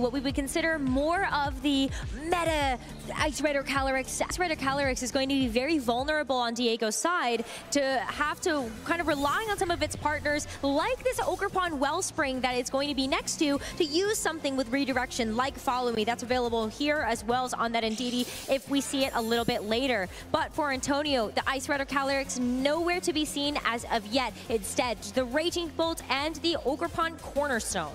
what we would consider more of the meta Ice Rider Calyrex. Ice Rider Calyrex is going to be very vulnerable on Diego's side to have to kind of relying on some of its partners like this Ogerpon Wellspring that it's going to be next to to use something with redirection like Follow Me. That's available here as well as on that Indeedee if we see it a little bit later. But for Antonio, the Ice Rider Calyrex nowhere to be seen as of yet. Instead, the Raging Bolt and the Ogerpon Cornerstone.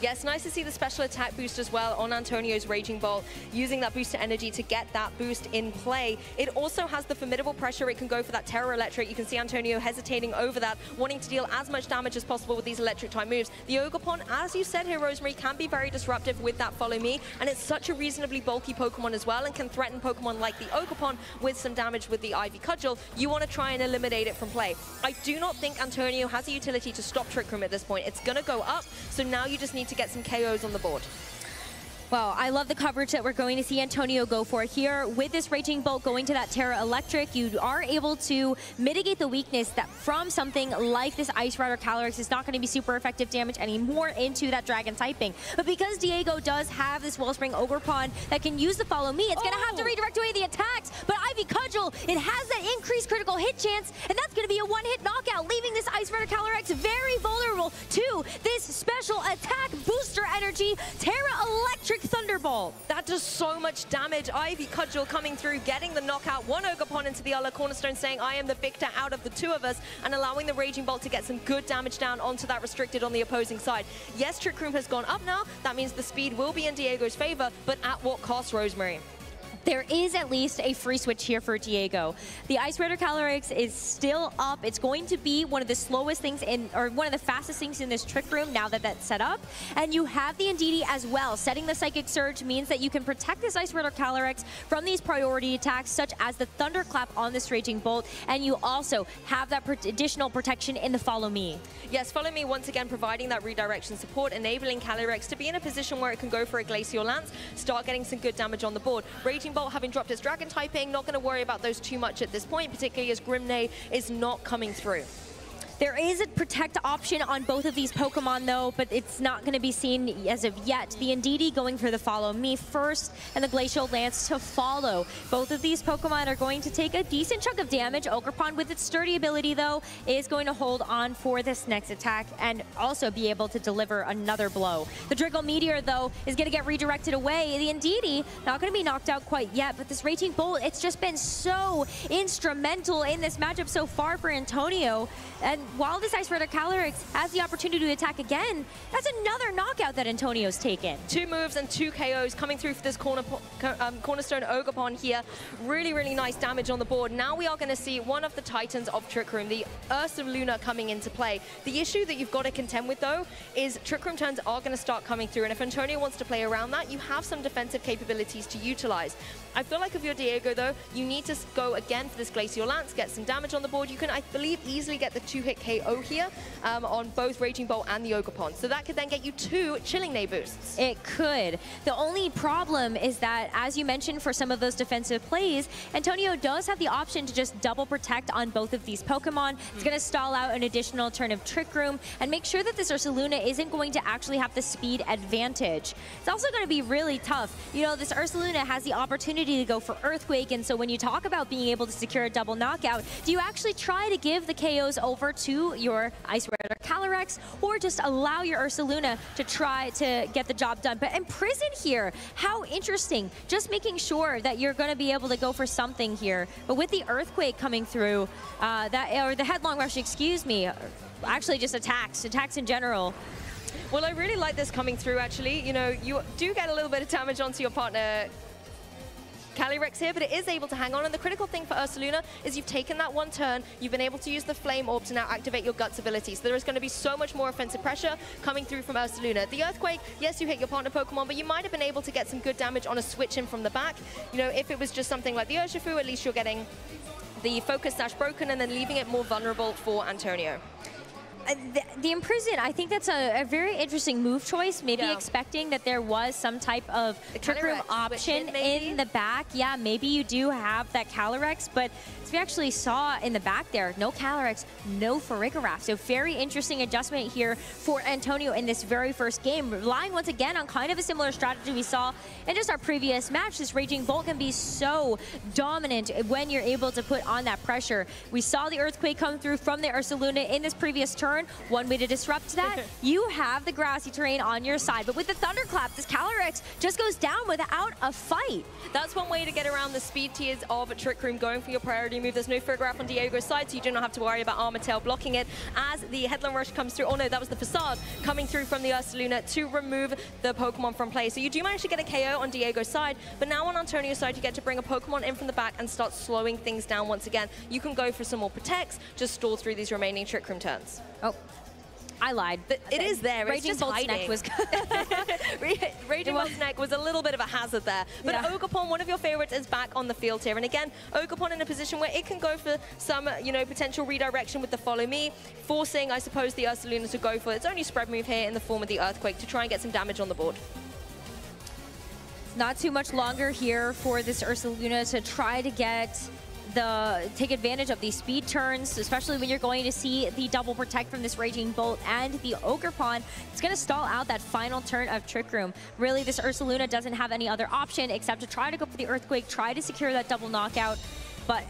Yes, nice to see the special attack boost as well on Antonio's Raging Bolt, using that Booster Energy to get that boost in play. It also has the formidable pressure. It can go for that Tera Electric. You can see Antonio hesitating over that, wanting to deal as much damage as possible with these electric type moves. The Ogerpon, as you said here, Rosemary, can be very disruptive with that Follow Me, and it's such a reasonably bulky Pokemon as well, and can threaten Pokemon like the Ogerpon with some damage with the Ivy Cudgel. You want to try and eliminate it from play. I do not think Antonio has a utility to stop Trick Room at this point. It's going to go up, so now you just need to get some KOs on the board. Well, I love the coverage that we're going to see Antonio go for here. With this Raging Bolt going to that Tera Electric, you are able to mitigate the weakness that from something like this Ice Rider Calyrex is not going to be super effective damage anymore into that Dragon typing. But because Diego does have this Wellspring Ogerpon that can use the Follow Me, it's oh. going to have to oh. redirect away the attacks. But Ivy Cudgel, it has that increased critical hit chance, and that's going to be a one-hit knockout, leaving this Ice Rider Calyrex very vulnerable to this special attack booster energy, Tera Electric Thunderbolt. That does so much damage. Ivy Cudgel coming through, getting the knockout. One Ogerpon into the other. Cornerstone saying, I am the victor out of the two of us, and allowing the Raging Bolt to get some good damage down onto that restricted on the opposing side. Yes, Trick Room has gone up now. That means the speed will be in Diego's favor, but at what cost, Rosemary? There is at least a free switch here for Diego. The Ice Rider Calyrex is still up. It's going to be one of the slowest things in, or one of the fastest things in this trick room now that that's set up. And you have the Indeedee as well. Setting the Psychic Surge means that you can protect this Ice Rider Calyrex from these priority attacks, such as the Thunderclap on this Raging Bolt. And you also have that additional protection in the Follow Me. Yes, Follow Me once again providing that redirection support, enabling Calyrex to be in a position where it can go for a Glacial Lance, start getting some good damage on the board. Raging Raging Bolt having dropped its Dragon typing, not going to worry about those too much at this point, particularly as Grim Neigh is not coming through. There is a protect option on both of these Pokemon though, but it's not going to be seen as of yet. The Indeedee going for the follow me first and the Glacial Lance to follow. Both of these Pokemon are going to take a decent chunk of damage. Ogerpon with its sturdy ability though is going to hold on for this next attack and also be able to deliver another blow. The Draco Meteor though is going to get redirected away. The Indeedee not going to be knocked out quite yet, but this Raging Bolt, it's just been so instrumental in this matchup so far for Antonio. And while this Ice Rider Calyrex has the opportunity to attack again, that's another knockout that Antonio's taken. Two moves and two KOs coming through for this corner, um, Cornerstone Ogerpon here. Really, really nice damage on the board. Now we are going to see one of the titans of Trick Room, the Ursaluna coming into play. The issue that you've got to contend with, though, is Trick Room turns are going to start coming through. And if Antonio wants to play around that, you have some defensive capabilities to utilize. I feel like if you're Diego, though, you need to go again for this Glacial Lance, get some damage on the board. You can, I believe, easily get the two-hit KO here um, on both Raging Bolt and the Ogerpon. So that could then get you two Chilling Neigh boosts. It could. The only problem is that, as you mentioned, for some of those defensive plays, Antonio does have the option to just double protect on both of these Pokemon. It's going to stall out an additional turn of Trick Room and make sure that this Ursaluna isn't going to actually have the speed advantage. It's also going to be really tough. You know, this Ursaluna has the opportunity to go for Earthquake, and so when you talk about being able to secure a double knockout, do you actually try to give the KOs over to your Ice Rider Calyrex, or just allow your Ursaluna to try to get the job done. But Imprison here, how interesting. Just making sure that you're going to be able to go for something here. But with the Earthquake coming through, uh, that or the Headlong Rush, excuse me, actually just attacks, attacks in general. Well, I really like this coming through, actually. You know, you do get a little bit of damage onto your partner Calyrex here, but it is able to hang on. And the critical thing for Ursaluna is you've taken that one turn, you've been able to use the Flame Orb to now activate your Guts ability. So there is going to be so much more offensive pressure coming through from Ursaluna. The Earthquake, yes, you hit your partner Pokemon, but you might have been able to get some good damage on a switch in from the back. You know, if it was just something like the Urshifu, at least you're getting the Focus Sash broken and then leaving it more vulnerable for Antonio Uh, the, the, Imprison, I think that's a, a very interesting move choice. Maybe yeah. expecting that there was some type of the trick room option in the back. Yeah, maybe you do have that Calyrex, but as we actually saw in the back there, no Calyrex, no Farigiraf. So very interesting adjustment here for Antonio in this very first game, relying once again on kind of a similar strategy we saw in just our previous match. This Raging Bolt can be so dominant when you're able to put on that pressure. We saw the Earthquake come through from the Ursaluna in this previous turn. One way to disrupt that, you have the grassy terrain on your side. But with the Thunderclap, this Calyrex just goes down without a fight. That's one way to get around the speed tiers of a Trick Room, going for your priority move. There's no Farigiraf on Diego's side, so you do not have to worry about Armor Tail blocking it as the Headlong Rush comes through. Oh no, that was the Facade coming through from the Ursaluna to remove the Pokemon from play. So you do manage to get a KO on Diego's side, but now on Antonio's side, you get to bring a Pokemon in from the back and start slowing things down once again. You can go for some more protects, just stall through these remaining Trick Room turns. Oh, I lied. But it is there. Raging it's just Bolt's neck was Raging Bolt's neck was a little bit of a hazard there. But yeah. Ogerpon, one of your favorites, is back on the field here. And again, Ogerpon in a position where it can go for some, you know, potential redirection with the follow me, forcing, I suppose, the Ursaluna to go for its only spread move here in the form of the Earthquake to try and get some damage on the board. Not too much longer here for this Ursaluna to try to get the take advantage of these speed turns, especially when you're going to see the double protect from this Raging Bolt and the Ogerpon. It's going to stall out that final turn of Trick Room. Really, this Ursaluna doesn't have any other option except to try to go for the Earthquake, try to secure that double knockout. But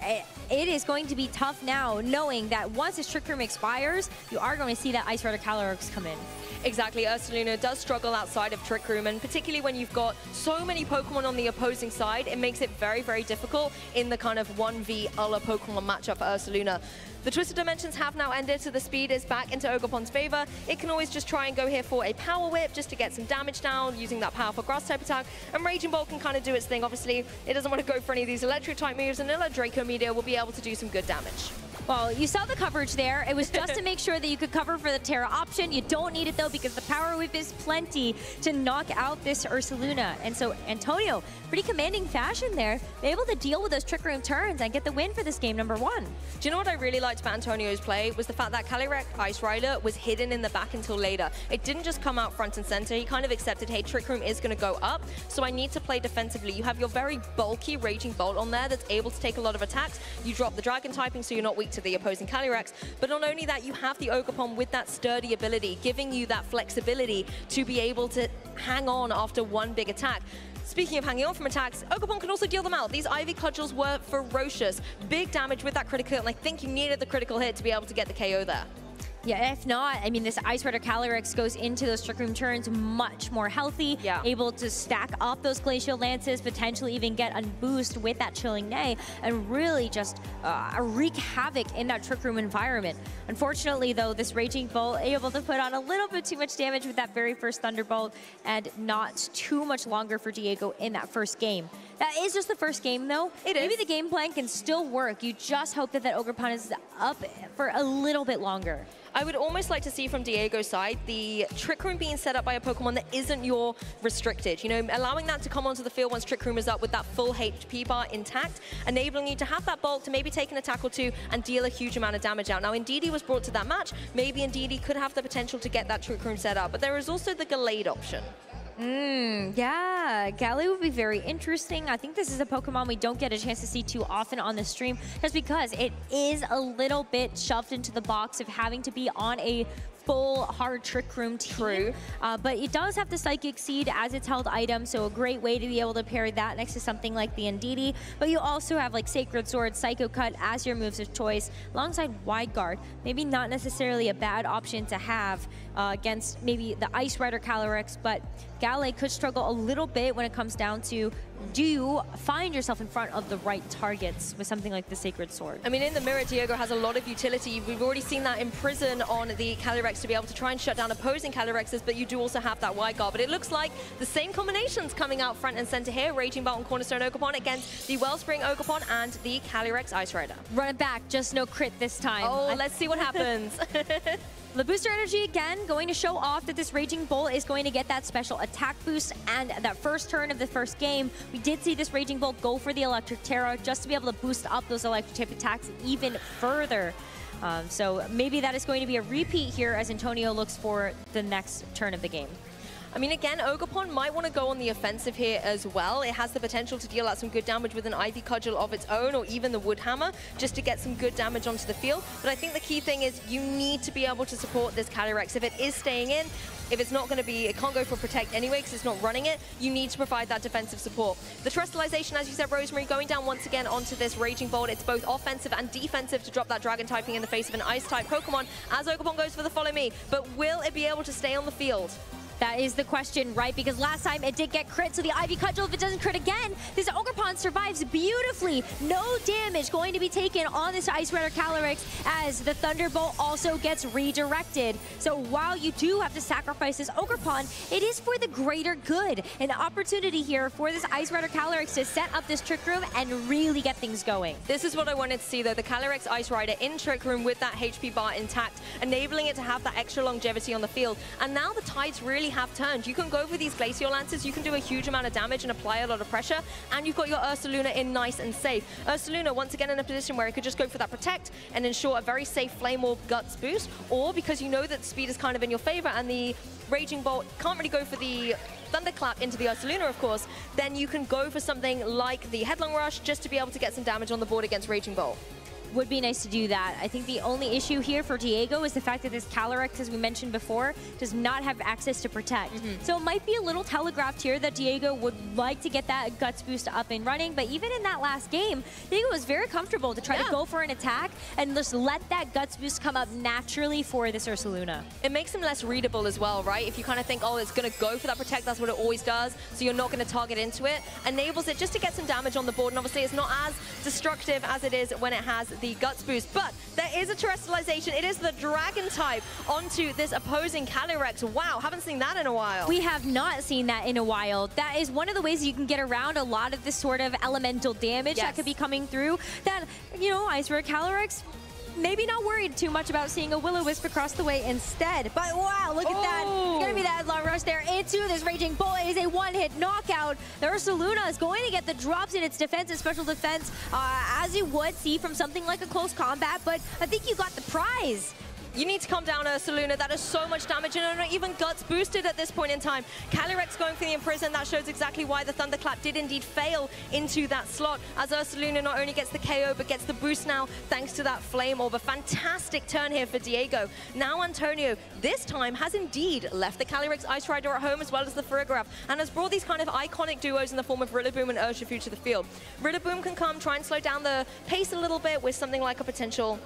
it is going to be tough now, knowing that once this Trick Room expires, you are going to see that Ice Rider Calyrex come in. Exactly, Ursaluna does struggle outside of Trick Room, and particularly when you've got so many Pokemon on the opposing side, it makes it very, very difficult in the kind of 1v other Pokemon matchup for Ursaluna. The Twisted Dimensions have now ended, so the speed is back into Ogerpon's favor. It can always just try and go here for a Power Whip just to get some damage down using that powerful Grass type attack. And Raging Bolt can kind of do its thing. Obviously, it doesn't want to go for any of these Electric type moves, and Illa Draco Meteor will be able to do some good damage. Well, you saw the coverage there. It was just to make sure that you could cover for the Tera option. You don't need it, though, because the Power Whip is plenty to knock out this Ursaluna. And so Antonio, pretty commanding fashion there, able to deal with those Trick Room turns and get the win for this game number one. Do you know what I really liked about Antonio's play? Was the fact that Calyrex Ice Rider was hidden in the back until later. It didn't just come out front and center. He kind of accepted, hey, Trick Room is going to go up, so I need to play defensively. You have your very bulky Raging Bolt on there that's able to take a lot of attacks. You drop the Dragon typing, so you're not weak to the opposing Calyrex. But not only that, you have the Ogerpon with that sturdy ability, giving you that flexibility to be able to hang on after one big attack. Speaking of hanging on from attacks, Ogerpon can also deal them out. These Ivy Cudgels were ferocious. Big damage with that critical hit, and I think you needed the critical hit to be able to get the KO there. Yeah, if not, I mean, this Ice Rider Calyrex goes into those Trick Room turns much more healthy, yeah. able to stack up those Glacial Lances, potentially even get a boost with that Chilling Neigh, and really just uh, wreak havoc in that Trick Room environment. Unfortunately, though, this Raging Bolt able to put on a little bit too much damage with that very first Thunderbolt, and not too much longer for Diego in that first game. That is just the first game, though. It Maybe is. the game plan can still work. You just hope that that Ogerpon is up for a little bit longer. I would almost like to see from Diego's side the Trick Room being set up by a Pokemon that isn't your restricted. You know, allowing that to come onto the field once Trick Room is up with that full HP bar intact, enabling you to have that bulk to maybe take an attack or two and deal a huge amount of damage out. Now, Indeedee was brought to that match. Maybe Indeedee could have the potential to get that Trick Room set up, but there is also the Gallade option. Mm, yeah, Gallade would be very interesting. I think this is a Pokemon we don't get a chance to see too often on the stream just because it is a little bit shoved into the box of having to be on a full hard trick room team. True. Uh, but it does have the Psychic Seed as its held item, so a great way to be able to pair that next to something like the Indeedee. But you also have like Sacred Sword, Psycho Cut as your moves of choice, alongside Wide Guard. Maybe not necessarily a bad option to have uh, against maybe the Ice Rider Calyrex, but Gallade could struggle a little bit when it comes down to do you find yourself in front of the right targets with something like the Sacred Sword? I mean, in the mirror, Diego has a lot of utility. We've already seen that Imprison on the Calyrex to be able to try and shut down opposing Calyrexes, but you do also have that wide guard. But it looks like the same combinations coming out front and center here. Raging Bolt and Cornerstone Ogerpon against the Wellspring Ogerpon and the Calyrex Ice Rider. Run it back, just no crit this time. Oh, let's see what happens. The booster energy, again, going to show off that this Raging Bolt is going to get that special attack boost and that first turn of the first game. We did see this Raging Bolt go for the Electric Tera just to be able to boost up those electric type attacks even further. Um, so maybe that is going to be a repeat here as Antonio looks for the next turn of the game. I mean, again, Ogerpon might want to go on the offensive here as well. It has the potential to deal out some good damage with an Ivy Cudgel of its own or even the Wood Hammer just to get some good damage onto the field. But I think the key thing is you need to be able to support this Calyrex. If it is staying in, if it's not going to be, it can't go for Protect anyway because it's not running it, you need to provide that defensive support. The Terastallization, as you said, Rosemary, going down once again onto this Raging Bolt. It's both offensive and defensive to drop that Dragon typing in the face of an Ice-type Pokemon as Ogerpon goes for the Follow Me. But will it be able to stay on the field? That is the question, right? Because last time it did get crit, so the Ivy Cudgel, if it doesn't crit again, this Ogerpon survives beautifully. No damage going to be taken on this Ice Rider Calyrex as the Thunderbolt also gets redirected. So while you do have to sacrifice this Ogerpon, it is for the greater good. An opportunity here for this Ice Rider Calyrex to set up this Trick Room and really get things going. This is what I wanted to see, though. The Calyrex Ice Rider in Trick Room with that HP bar intact, enabling it to have that extra longevity on the field. And now the tides really have turned. You can go for these Glacial Lances, you can do a huge amount of damage and apply a lot of pressure, and you've got your Ursaluna in nice and safe. Ursaluna, once again, in a position where it could just go for that Protect and ensure a very safe Flame Orb Guts boost, or because you know that speed is kind of in your favor and the Raging Bolt can't really go for the Thunderclap into the Ursaluna, of course, then you can go for something like the Headlong Rush just to be able to get some damage on the board against Raging Bolt would be nice to do that. I think the only issue here for Diego is the fact that this Calyrex, as we mentioned before, does not have access to Protect. Mm -hmm. So it might be a little telegraphed here that Diego would like to get that Guts boost up and running, but even in that last game, Diego was very comfortable to try yeah. to go for an attack and just let that Guts boost come up naturally for this Ursaluna. It makes him less readable as well, right? If you kind of think, oh, it's going to go for that Protect, that's what it always does, so you're not going to target into it, enables it just to get some damage on the board, and obviously it's not as destructive as it is when it has the Guts boost. But there is a terastallization. It is the Dragon type onto this opposing Calyrex. Wow, haven't seen that in a while. We have not seen that in a while. That is one of the ways you can get around a lot of this sort of elemental damage yes. that could be coming through. That, you know, Ice Rider Calyrex maybe not worried too much about seeing a Will-O-Wisp across the way instead. But wow, look oh. at that. It's going to be that long rush there into this Raging Bolt. It is a one-hit knockout. The Ursaluna is going to get the drops in its defense and special defense, uh, as you would see from something like a close combat. But I think you got the prize. You need to calm down, Ursaluna. That is so much damage, and even Guts boosted at this point in time. Calyrex going for the Imprison. That shows exactly why the Thunderclap did indeed fail into that slot, as Ursaluna not only gets the KO, but gets the boost now, thanks to that Flame Orb. A fantastic turn here for Diego. Now Antonio, this time, has indeed left the Calyrex Ice Rider at home, as well as the Farigiraf, and has brought these kind of iconic duos in the form of Rillaboom and Urshifu to the field. Rillaboom can come, try and slow down the pace a little bit with something like a potential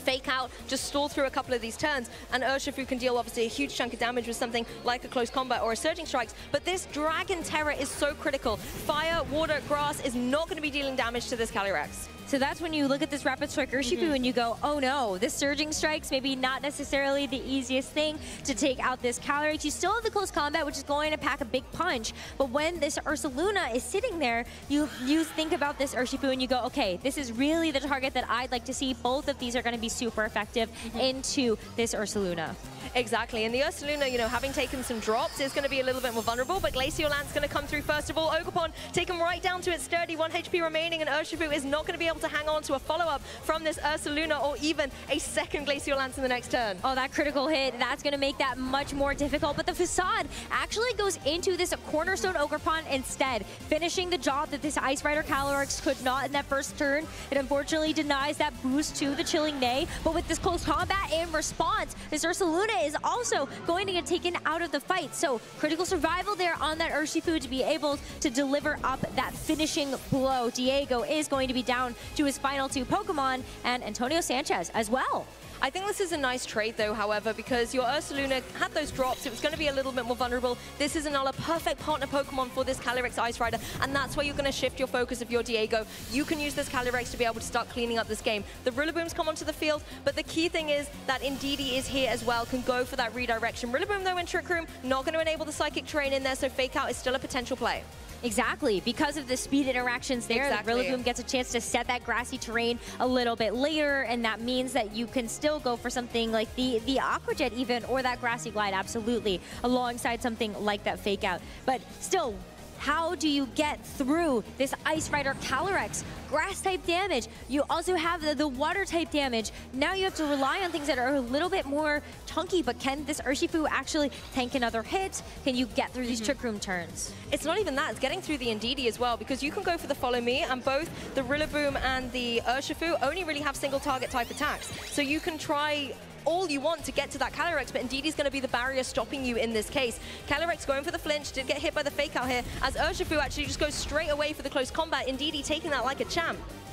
fake out, just stall through a couple of these turns, and Urshifu can deal obviously a huge chunk of damage with something like a close combat or a surging strikes, but this Dragon Tera is so critical. Fire, water, grass is not going to be dealing damage to this Calyrex. So that's when you look at this Rapid Strike Urshifu mm -hmm. and you go, oh no, this Surging Strike's maybe not necessarily the easiest thing to take out this Calyrex. You still have the close combat, which is going to pack a big punch. But when this Ursaluna is sitting there, you, you think about this Urshifu and you go, okay, this is really the target that I'd like to see. Both of these are going to be super effective mm -hmm. into this Ursaluna. Exactly, and the Ursaluna, you know, having taken some drops, is going to be a little bit more vulnerable, but Glacial Lance going to come through first of all. Ogerpon taken right down to its sturdy, 1 HP remaining, and Urshifu is not going to be able to hang on to a follow-up from this Ursaluna or even a second Glacial Lance in the next turn. Oh, that critical hit, that's going to make that much more difficult, but the Facade actually goes into this Cornerstone Ogerpon instead, finishing the job that this Ice Rider Calyrex could not in that first turn. It unfortunately denies that boost to the Chilling Neigh, but with this close combat in response, this Ursaluna is also going to get taken out of the fight. So critical survival there on that Urshifu to be able to deliver up that finishing blow. Diego is going to be down to his final two Pokemon and Antonio Sanchez as well. I think this is a nice trade, though, however, because your Ursaluna had those drops. It was going to be a little bit more vulnerable. This is another perfect partner Pokemon for this Calyrex Ice Rider, and that's where you're going to shift your focus of your Diego. You can use this Calyrex to be able to start cleaning up this game. The Rillabooms come onto the field, but the key thing is that Indeedee is here as well, can go for that redirection. Rillaboom, though, in Trick Room, not going to enable the Psychic Terrain in there, so Fake Out is still a potential play. Exactly, because of the speed interactions there, exactly. Rillaboom gets a chance to set that grassy terrain a little bit later, and that means that you can still go for something like the, the Aqua Jet even, or that Grassy Glide, absolutely, alongside something like that Fake Out. But still, how do you get through this Ice Rider Calyrex? Grass type damage. You also have the, the water type damage. Now you have to rely on things that are a little bit more chunky, but can this Urshifu actually tank another hit? Can you get through these mm -hmm. Trick Room turns? It's not even that, it's getting through the Indeedee as well, because you can go for the Follow Me, and both the Rillaboom and the Urshifu only really have single target type attacks. So you can try all you want to get to that Calyrex, but Indeedee is going to be the barrier stopping you in this case. Calyrex going for the flinch, did get hit by the fake out here, as Urshifu actually just goes straight away for the close combat. Indeedee taking that like a champ.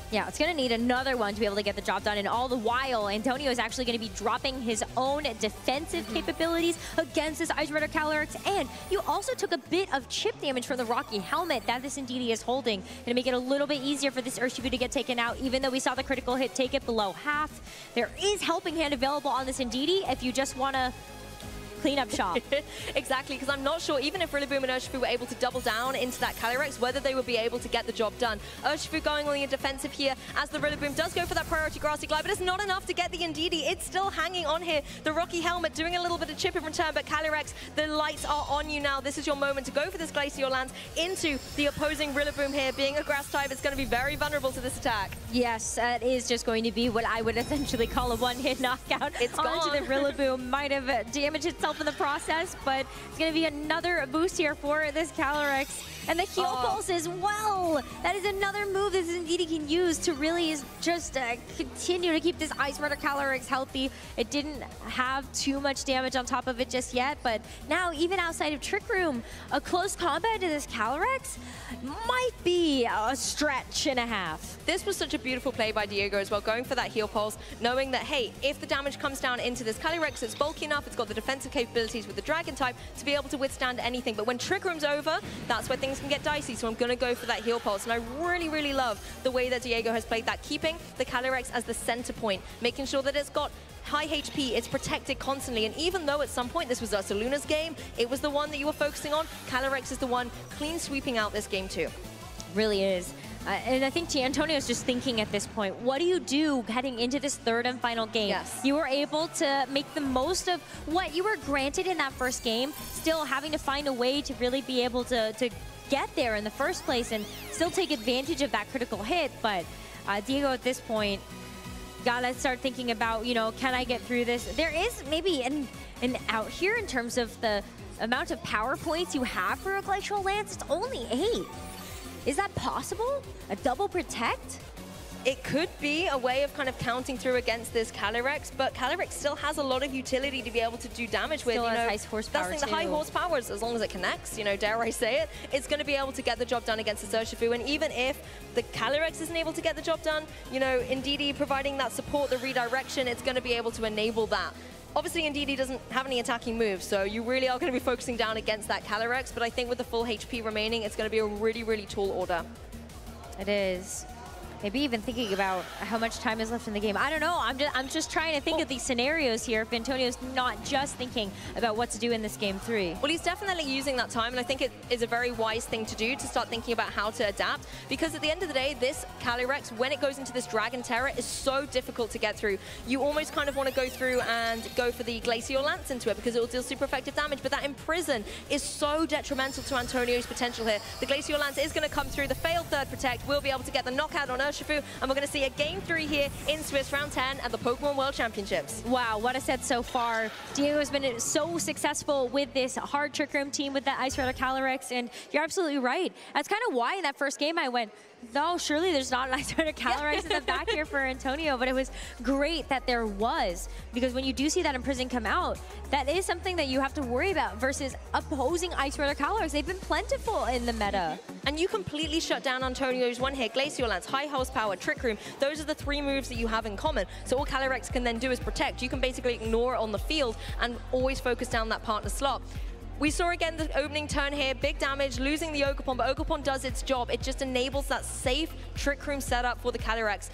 Yeah, it's going to need another one to be able to get the job done. And all the while, Antonio is actually going to be dropping his own defensive mm -hmm. capabilities against this Ice Rider Calyrex. And you also took a bit of chip damage from the Rocky Helmet that this Indeedee is holding. Going to make it a little bit easier for this Urshifu to get taken out, even though we saw the critical hit take it below half. There is helping hand available on this Indeedee if you just want to cleanup shop. exactly, because I'm not sure, even if Rillaboom and Urshifu were able to double down into that Calyrex, whether they would be able to get the job done. Urshifu going on the defensive here as the Rillaboom does go for that priority Grassy Glide, but it's not enough to get the Indeedee. It's still hanging on here. The Rocky Helmet doing a little bit of chip in return, but Calyrex, the lights are on you now. This is your moment to go for this Glacial Lance into the opposing Rillaboom here. Being a grass type, it's going to be very vulnerable to this attack. Yes, it is just going to be what I would essentially call a one-hit knockout. It's onto gone. the Rillaboom. Might have damaged itself in the process, but it's going to be another boost here for this Calyrex. And the heal oh. pulse as well. That is another move that Indeedee can use to really just uh, continue to keep this Ice Rider Calyrex healthy. It didn't have too much damage on top of it just yet, but now even outside of Trick Room, a close combat to this Calyrex might be a stretch and a half. This was such a beautiful play by Diego as well, going for that heal pulse, knowing that, hey, if the damage comes down into this Calyrex, it's bulky enough, it's got the defensive capabilities with the Dragon type to be able to withstand anything. But when Trick Room's over, that's where things can get dicey, so I'm going to go for that heal pulse. And I really, really love the way that Diego has played that, keeping the Calyrex as the center point, making sure that it's got high HP, it's protected constantly, and even though at some point this was Ursaluna's game, it was the one that you were focusing on, Calyrex is the one clean sweeping out this game too. Really is. Uh, and I think Antonio is just thinking at this point, what do you do heading into this third and final game? Yes. You were able to make the most of what you were granted in that first game, still having to find a way to really be able to, to get there in the first place and still take advantage of that critical hit. But uh, Diego, at this point, gotta start thinking about, you know, can I get through this? There is maybe an, an out here in terms of the amount of power points you have for a Glacial Lance. It's only eight. Is that possible? A double protect? it could be a way of kind of counting through against this Calyrex, but Calyrex still has a lot of utility to be able to do damage still with. You know, high horsepower that's the high horsepower, as long as it connects, you know, dare I say it, it's going to be able to get the job done against the Urshifu. And even if the Calyrex isn't able to get the job done, you know, Indeedee providing that support, the redirection, it's going to be able to enable that. Obviously, Indeedee doesn't have any attacking moves, so you really are going to be focusing down against that Calyrex, but I think with the full HP remaining, it's going to be a really, really tall order. It is. Maybe even thinking about how much time is left in the game. I don't know. I'm just, I'm just trying to think of these scenarios here if Antonio's not just thinking about what to do in this game three. Well, he's definitely using that time, and I think it is a very wise thing to do to start thinking about how to adapt. Because at the end of the day, this Calyrex, when it goes into this Dragon Tera, is so difficult to get through. You almost kind of want to go through and go for the Glacial Lance into it because it will deal super effective damage. But that Imprison is so detrimental to Antonio's potential here. The Glacial Lance is going to come through. The failed third protect will be able to get the knockout on Urshifu, and we're going to see a game three here in Swiss round 10 at the Pokemon World Championships. Wow, what a set so far. Diego has been so successful with this hard Trick Room team with that Ice Rider Calyrex, and you're absolutely right. That's kind of why in that first game I went, no, surely there's not an Ice Rider Calyrex in the back here for Antonio, but it was great that there was, because when you do see that Imprison come out, that is something that you have to worry about versus opposing Ice Rider Calyrex. They've been plentiful in the meta. And you completely shut down Antonio's one hit, Glacial Lance, High Horsepower, Trick Room. Those are the three moves that you have in common. So all Calyrex can then do is protect. You can basically ignore it on the field and always focus down that partner slot. We saw again the opening turn here, big damage, losing the Ogerpon, but Ogerpon does its job. It just enables that safe Trick Room setup for the Calyrex.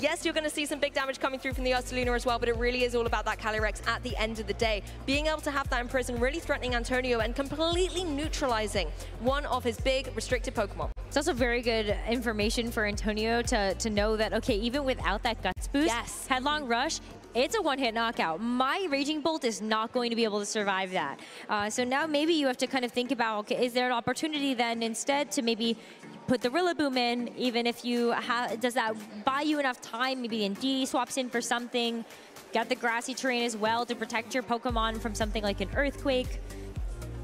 Yes, you're going to see some big damage coming through from the Ursaluna as well, but it really is all about that Calyrex at the end of the day. Being able to have that Imprison, really threatening Antonio and completely neutralizing one of his big restricted Pokemon. It's also very good information for Antonio to, to know that, okay, even without that Guts boost, yes. Headlong Rush it's a one-hit knockout. My Raging Bolt is not going to be able to survive that. Uh, so now maybe you have to kind of think about, okay, is there an opportunity then instead to maybe put the Rillaboom in, even if you have, does that buy you enough time? Maybe Indeedee swaps in for something. Got the grassy terrain as well to protect your Pokemon from something like an Earthquake.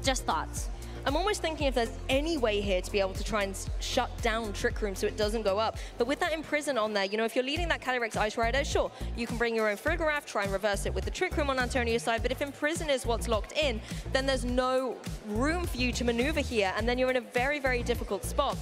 Just thoughts. I'm almost thinking if there's any way here to be able to try and shut down Trick Room so it doesn't go up. But with that Imprison on there, you know, if you're leading that Calyrex Ice Rider, sure, you can bring your own Farigiraf, try and reverse it with the Trick Room on Antonio's side. But if Imprison is what's locked in, then there's no room for you to maneuver here. And then you're in a very, very difficult spot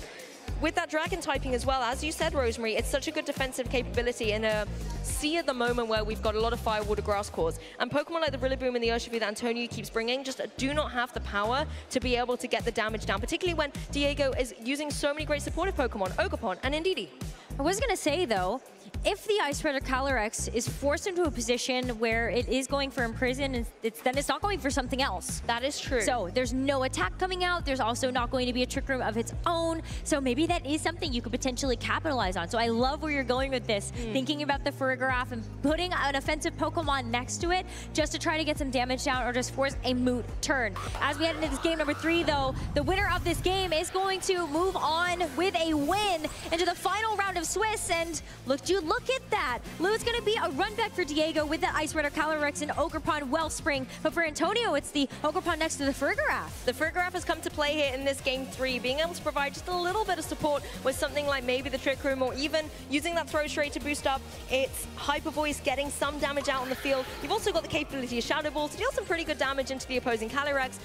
with that dragon typing as well, as you said, Rosemary, it's such a good defensive capability in a sea at the moment where we've got a lot of fire, water, grass cores. And Pokemon like the Rillaboom and the Urshifu that Antonio keeps bringing just do not have the power to be able to get the damage down, particularly when Diego is using so many great supportive Pokemon, Ogerpon and Indeedee. I was going to say, though, if the Ice Rider Calyrex is forced into a position where it is going for Imprison, it's, then it's not going for something else. That is true. So there's no attack coming out. There's also not going to be a Trick Room of its own. So maybe that is something you could potentially capitalize on. So I love where you're going with this, mm. thinking about the Farigiraf and putting an offensive Pokemon next to it just to try to get some damage down or just force a moot turn. As we head into this game number three, though, the winner of this game is going to move on with a win into the final round of Swiss. And look, you look at that. Lou's going to be a run back for Diego with the Ice Rider Calyrex and Ogerpon Wellspring. But for Antonio, it's the Ogerpon next to the Farigiraf. The Farigiraf has come to play here in this game three, being able to provide just a little bit of support with something like maybe the Trick Room or even using that Throat Spray to boost up its Hyper Voice, getting some damage out on the field. You've also got the capability of Shadow Ball to deal some pretty good damage into the opposing Calyrex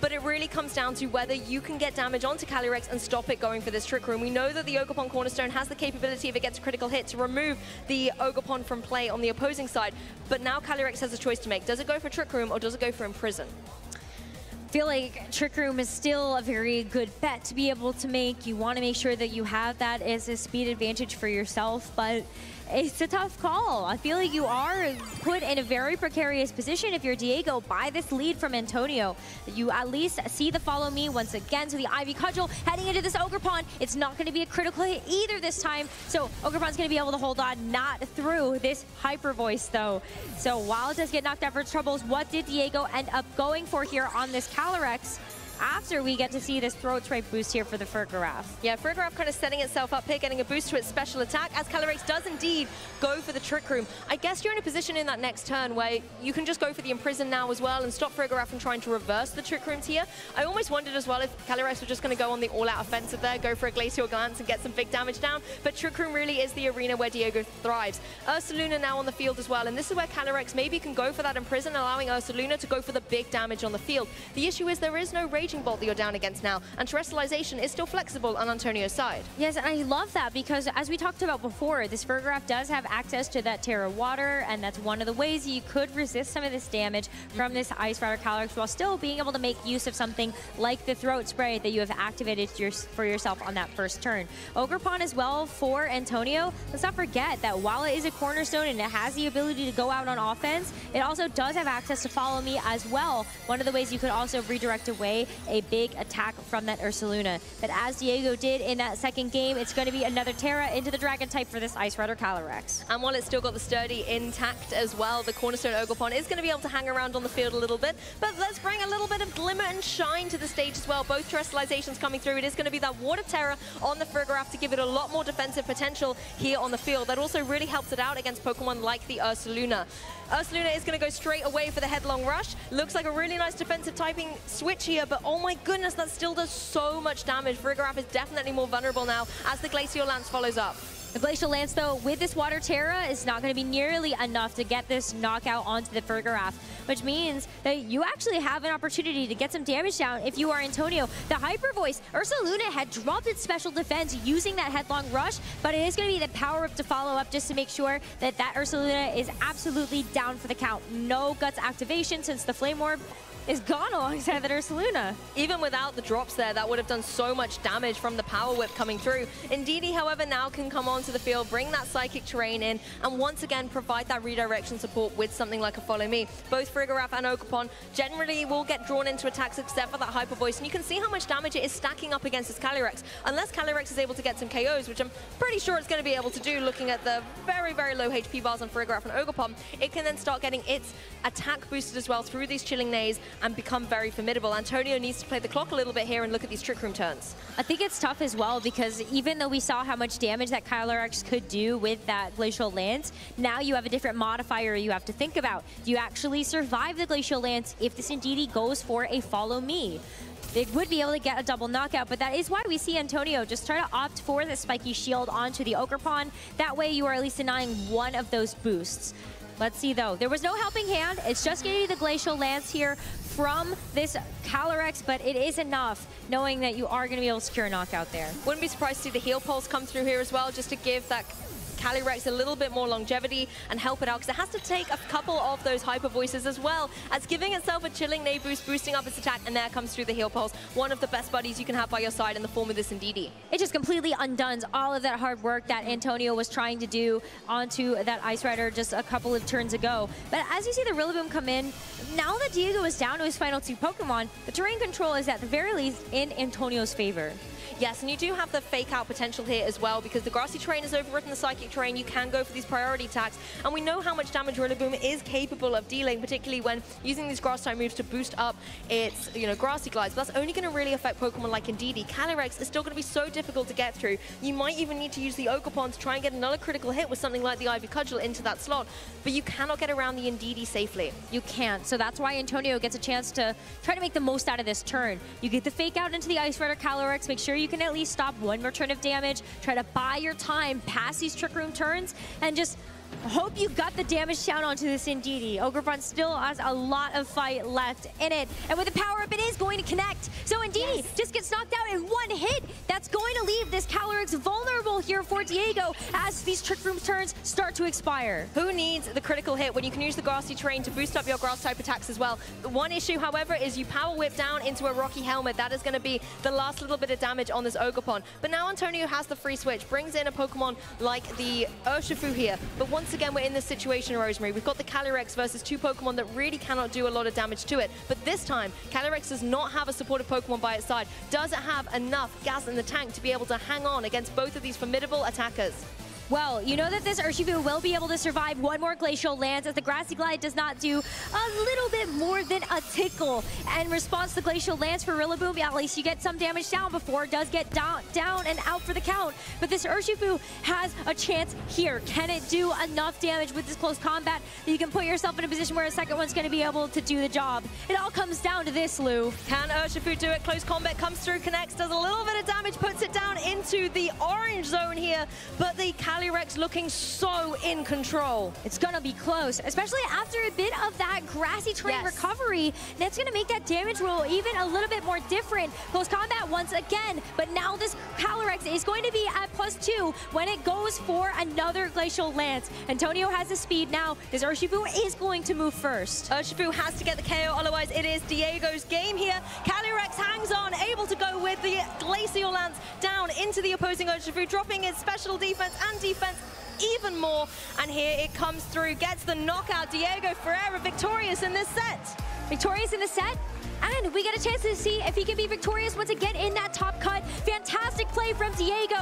but it really comes down to whether you can get damage onto Calyrex and stop it going for this Trick Room. We know that the Ogerpon Cornerstone has the capability, if it gets a critical hit, to remove the Ogerpon from play on the opposing side, but now Calyrex has a choice to make. Does it go for Trick Room or does it go for Imprison? feel like Trick Room is still a very good bet to be able to make. You want to make sure that you have that as a speed advantage for yourself, but it's a tough call. I feel like you are put in a very precarious position if you're Diego by this lead from Antonio. You at least see the follow me once again. So the Ivy Cudgel heading into this Ogerpon. It's not going to be a critical hit either this time. So Ogerpon's going to be able to hold on, not through this Hyper Voice though. So while it does get knocked out for troubles, what did Diego end up going for here on this Calyrex? After we get to see this Throat Spray boost here for the Farigiraf. Yeah, Farigiraf kind of setting itself up here, getting a boost to its special attack, as Calyrex does indeed go for the Trick Room. I guess you're in a position in that next turn where you can just go for the Imprison now as well and stop Farigiraf from trying to reverse the Trick Rooms here. I almost wondered as well if Calyrex was just going to go on the all-out offensive there, go for a Glacial Lance and get some big damage down, but Trick Room really is the arena where Diego thrives. Ursaluna now on the field as well, and this is where Calyrex maybe can go for that Imprison, allowing Ursaluna to go for the big damage on the field. The issue is there is no Bolt that you're down against now, and Terastallization is still flexible on Antonio's side. Yes, and I love that because as we talked about before, this Farigiraf does have access to that Tera Water, and that's one of the ways you could resist some of this damage from mm-hmm. this Ice Rider Calyrex while still being able to make use of something like the Throat Spray that you have activated your, for yourself on that first turn. Ogerpon as well for Antonio. Let's not forget that while it is a cornerstone and it has the ability to go out on offense, it also does have access to Follow Me as well. One of the ways you could also redirect away a big attack from that Ursaluna. But as Diego did in that second game, it's going to be another Tera into the Dragon type for this Ice Rider Calyrex. And while it's still got the sturdy intact as well, the Cornerstone Ogerpon is going to be able to hang around on the field a little bit. But let's bring a little bit of glimmer and shine to the stage as well. Both Terastallizations coming through. It is going to be that Water Tera on the Farigiraf to give it a lot more defensive potential here on the field. That also really helps it out against Pokemon like the Ursaluna. Ursaluna is going to go straight away for the Headlong Rush. Looks like a really nice defensive typing switch here, but oh my goodness, that still does so much damage. Farigiraf is definitely more vulnerable now as the Glacial Lance follows up. The Glacial Lance, though, with this Water Tera, is not going to be nearly enough to get this knockout onto the Farigiraf, which means that you actually have an opportunity to get some damage down if you are Antonio. The Hyper Voice, Ursaluna had dropped its special defense using that Headlong Rush, but it is going to be the Power Whip to follow up just to make sure that that Ursaluna is absolutely down for the count. No Guts activation since the Flame Orb is gone alongside that Ursaluna. Even without the drops there, that would have done so much damage from the Power Whip coming through. Indeedee, however, now can come onto the field, bring that Psychic Terrain in, and once again provide that redirection support with something like a Follow Me. Both Farigiraf and Ogerpon generally will get drawn into attacks except for that Hyper Voice, and you can see how much damage it is stacking up against this Calyrex. Unless Calyrex is able to get some KOs, which I'm pretty sure it's going to be able to do looking at the very, very low HP bars on Farigiraf and Ogerpon, it can then start getting its attack boosted as well through these Chilling Neighs and become very formidable. Antonio needs to play the clock a little bit here and look at these Trick Room turns. I think it's tough as well because even though we saw how much damage that Calyrex could do with that Glacial Lance, now you have a different modifier you have to think about. Do you actually survive the Glacial Lance if this Indeedee goes for a Follow Me? They would be able to get a double knockout, but that is why we see Antonio just try to opt for the spiky shield onto the Ogerpon. That way you are at least denying one of those boosts. Let's see though. There was no helping hand. It's just getting the Glacial Lance here from this Calyrex, but it is enough knowing that you are going to be able to secure a knockout there. Wouldn't be surprised to see the heal pulse come through here as well, just to give that Calyrex a little bit more longevity and help it out because it has to take a couple of those hyper voices as well as giving itself a chilling Neigh boost, boosting up its attack, and there comes through the heal pulse. One of the best buddies you can have by your side in the form of this Indeedee. It just completely undoes all of that hard work that Antonio was trying to do onto that Ice Rider just a couple of turns ago. But as you see the Rillaboom come in, now that Diego is down to his final two Pokemon, the terrain control is at the very least in Antonio's favor. Yes, and you do have the fake out potential here as well because the grassy terrain has overwritten the psychic terrain. You can go for these priority attacks, and we know how much damage Rillaboom is capable of dealing, particularly when using these grass type moves to boost up its, you know, grassy glides. But that's only going to really affect Pokemon like Indeedee. Calyrex is still going to be so difficult to get through. You might even need to use the Ogerpon to try and get another critical hit with something like the Ivy Cudgel into that slot, but you cannot get around the Indeedee safely. You can't, so that's why Antonio gets a chance to try to make the most out of this turn. You get the fake out into the Ice Rider Calyrex, make sure you can at least stop one more turn of damage, try to buy your time past these Trick Room turns, and just hope you got the damage down onto this Indeedee. Ogerpon still has a lot of fight left in it. And with the Power Whip, it is going to connect. So Indeedee yes. just gets knocked out in one hit. That's going to leave this Calyrex vulnerable here for Diego as these Trick Room turns start to expire. Who needs the critical hit when you can use the Grassy Terrain to boost up your Grass type attacks as well? The one issue, however, is you power whip down into a Rocky Helmet. That is going to be the last little bit of damage on this Ogerpon. But now Antonio has the free switch, brings in a Pokemon like the Urshifu here. But once once again, we're in this situation, Rosemary. We've got the Calyrex versus two Pokemon that really cannot do a lot of damage to it. But this time, Calyrex does not have a supportive Pokemon by its side. Does it have enough gas in the tank to be able to hang on against both of these formidable attackers? Well, you know that this Urshifu will be able to survive one more Glacial Lance as the Grassy Glide does not do a little bit more than a tickle. And response to Glacial Lance for Rillaboom, yeah, at least you get some damage down before it does get down, down and out for the count. But this Urshifu has a chance here. Can it do enough damage with this close combat that you can put yourself in a position where a second one's going to be able to do the job? It all comes down to this, Lou. Can Urshifu do it? Close combat comes through, connects, does a little bit of damage, puts it down into the orange zone here. But the Calyrex looking so in control. It's going to be close, especially after a bit of that grassy terrain yes. recovery. That's going to make that damage roll even a little bit more different. Close combat once again, but now this Calyrex is going to be at plus two when it goes for another Glacial Lance. Antonio has the speed now. This Urshifu is going to move first. Urshifu has to get the KO, otherwise it is Diego's game here. Calyrex hangs on, able to go with the Glacial Lance down into the opposing Urshifu, dropping its special defense and defense even more. And here it comes through, gets the knockout. Diego Ferreira victorious in this set. Victorious in the set, and we get a chance to see if he can be victorious once again in that top cut. Fantastic play from Diego.